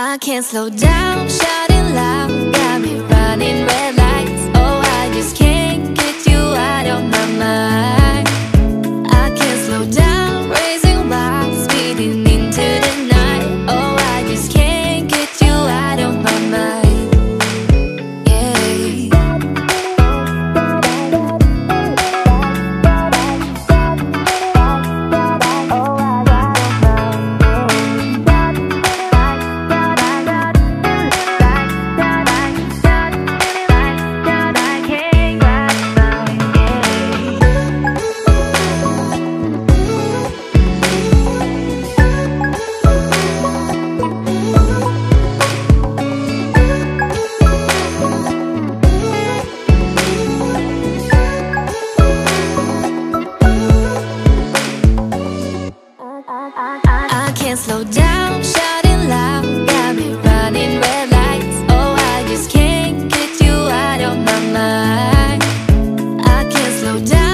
I can't slow down, shouting loud can't slow down, shouting loud Got me running red lights. Oh, I just can't get you out of my mind. I can't slow down.